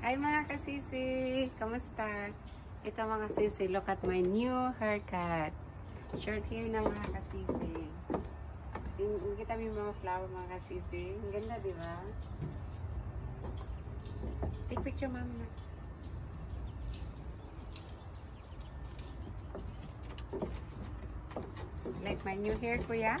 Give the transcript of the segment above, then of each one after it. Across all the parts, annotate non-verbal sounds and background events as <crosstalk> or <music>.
Hi mga kasisi! Kamusta? Ito mga sisi, look at my new haircut. Short hair na mga kasisi. Yung- Kita mo yung mga flower mga kasisi. Ang ganda, di ba? Take picture mama na. Like my new hair, kuya?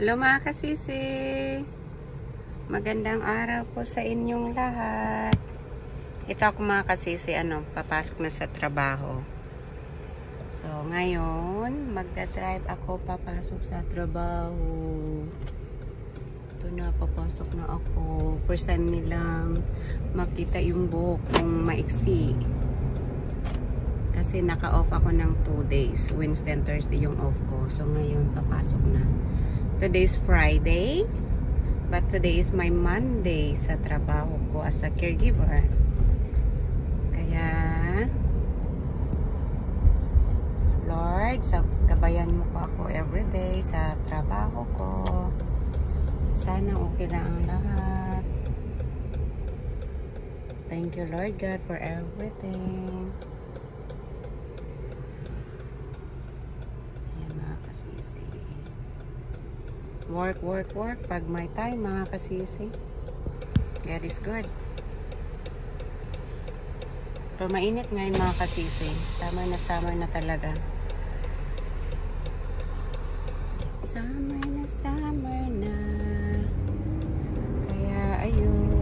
Hello mga kasisi! Magandang araw po sa inyong lahat. Ito ako mga kasisi, ano, papasok na sa trabaho. So, ngayon, magdadrive ako papasok sa trabaho. Ito na, papasok na ako. First time nilang makita yung buhok kong maiksi. Kasi naka-off ako ng 2 days. Wednesday and Thursday yung off ko. So, ngayon, papasok na. Today's Friday. But today is my Monday sa trabaho ko as a caregiver. Kaya, Lord, sa gabayan mo po ako everyday sa trabaho ko. Sana okay lang ang lahat. Thank you, Lord God, for everything. Ayan, mga kasisi. Work, work, work. Pag may time, mga kasisi. God is good. Pero mainit ngayon, mga kasisi. Summer na summer na talaga. Summer na summer na. Kaya, ayun.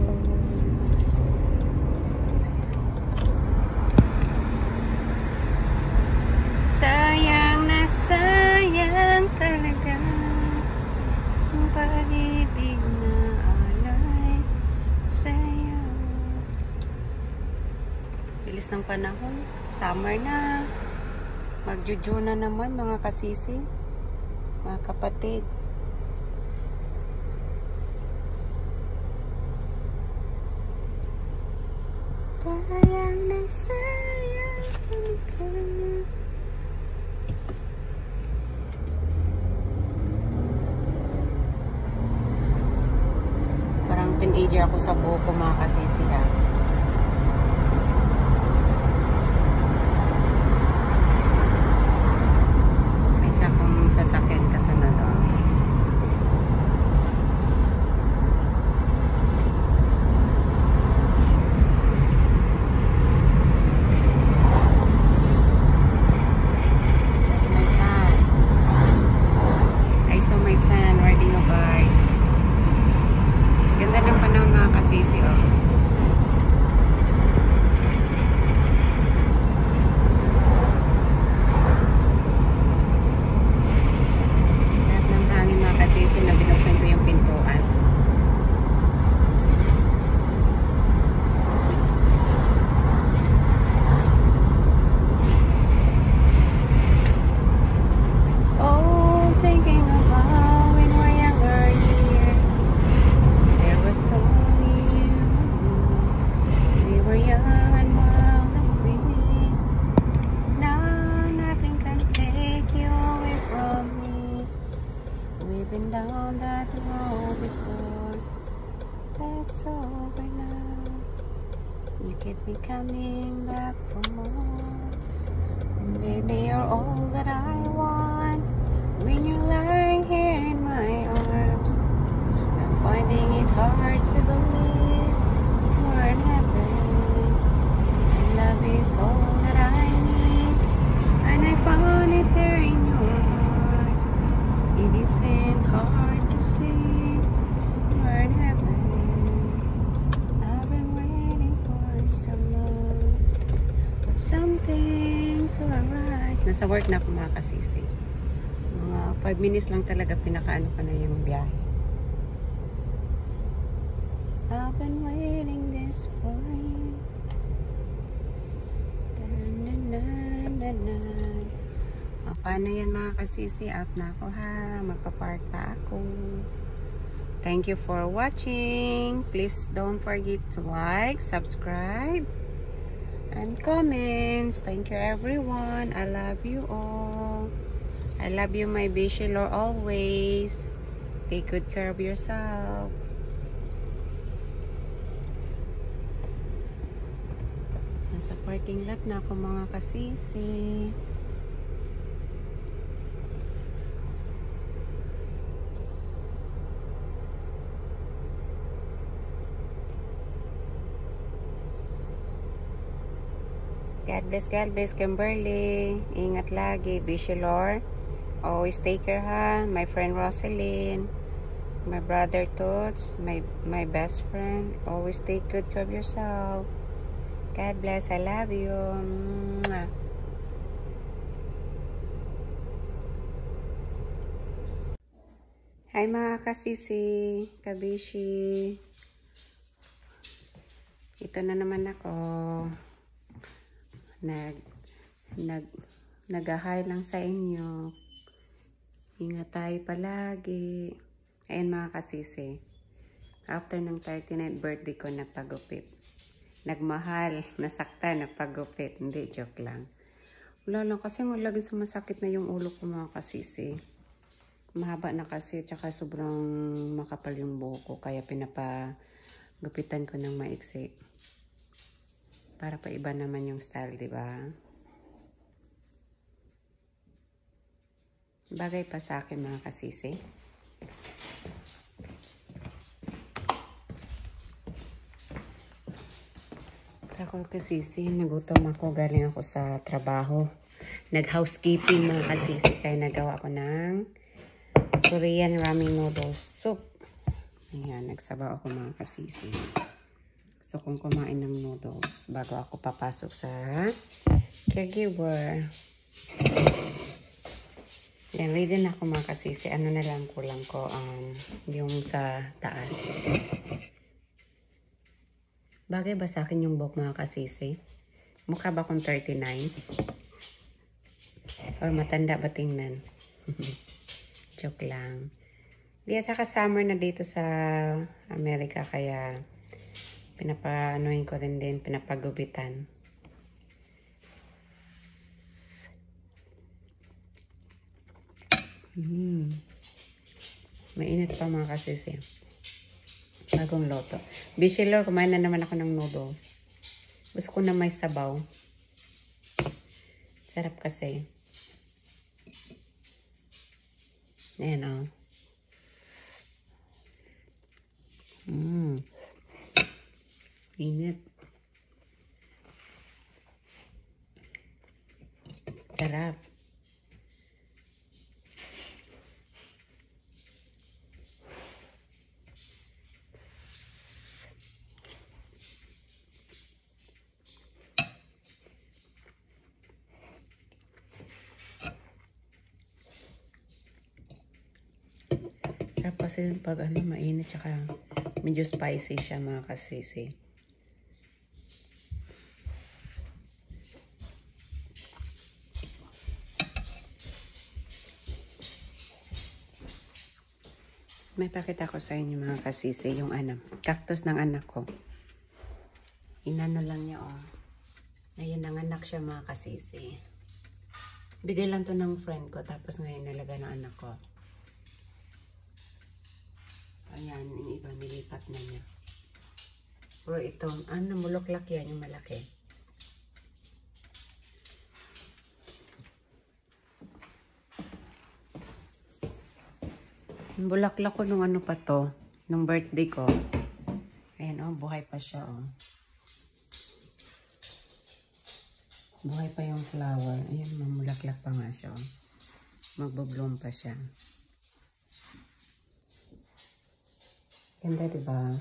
Pag-ibig na alay sa'yo. Bilis ng panahon. Summer na. Magjuju na naman mga kasisi. Mga kapatid. Sayang na Teenager ako sa buhok ko mga kasisi keep me coming back for more. Baby, you're all that I want. When you're lying here in my arms, I'm finding it hard to believe we're in heaven. Love is all that I need, and I found it there in your heart. It isn't hard to see arise. Nasa work na ako mga kasisi. Mga 5 minutes lang talaga pinakaano pa na yung biyahe. I've been waiting this for you. Dun-dun-dun-dun-dun. O, paano yan mga kasisi? Out na ako ha. Magpa-park pa ako. Thank you for watching. Please don't forget to like, subscribe, and comments. Thank you everyone. I love you all. I love you my bachelor always. Take good care of yourself. Nasa parking lot na ako mga kasisi. God bless, God bless, Kimberly. Ingat lagi, Bishilor. Always take care ha. My friend Rosalyn. My brother Toots. My, my best friend. Always take good care of yourself. God bless. I love you. Mwah. Hi mga kasisi, kabishi. Ito na naman ako. Nag, nag, nag-hi lang sa inyo. Ingat tayo palagi. Ayan mga kasisi. After ng 39th birthday ko, nagpagupit. Nagmahal, <laughs> nasakta, nagpagupit. Hindi, joke lang. Wala lang kasi laging sumasakit na yung ulo ko mga kasisi. Mahaba na kasi, tsaka sobrang makapal yung buhok ko. Kaya pinapagupitan ko ng maiksi. Para pa iba naman yung style, di ba? Bagay pa sa akin mga kasisi. Ako kasisi, nagutom ako. Galing ako sa trabaho. Nag-housekeeping mga kasisi. Kaya nagawa ko ng Korean ramen noodles soup. Ayan, nagsabaw ako mga kasisi. Gusto kong kumain ng noodles bago ako papasok sa caregiver. Yan, ready na ako mga kasisi. Ano na lang kulang ko um, yung sa taas. Bagay ba sa akin yung buhok mga kasisi? Mukha ba akong 39? Or matanda ba tingnan? <laughs> Joke lang. Di saka summer na dito sa Amerika kaya pinapanoin ko rin din, pinapagubitan. Mm. Mainit pa mga kasisi. Bagong loto. Bishilor, kumain na naman ako ng noodles. Gusto ko na may sabaw. Sarap kasi. Ayan o. Oh. Init. Sarap. Sarap kasi pag ano, mainit tsaka medyo spicy siya mga kasisi. May pakita ko sa inyo mga kasisi yung ano, cactus ng anak ko. Inano lang niya oh. Ngayon nanganak siya mga kasisi. Bigay lang to ng friend ko tapos ngayon nalaga ng anak ko. Ayan, yung iba nilipat na niya. Pero ito, ano, muluklak yan, yung malaki. Bulaklak ko nung ano pa to, nung birthday ko. Ayan, oh, buhay pa siya, oh. Buhay pa yung flower. Ayan, mamulaklak pa nga siya, oh. Magbo-bloom pa siya. Ganda, diba?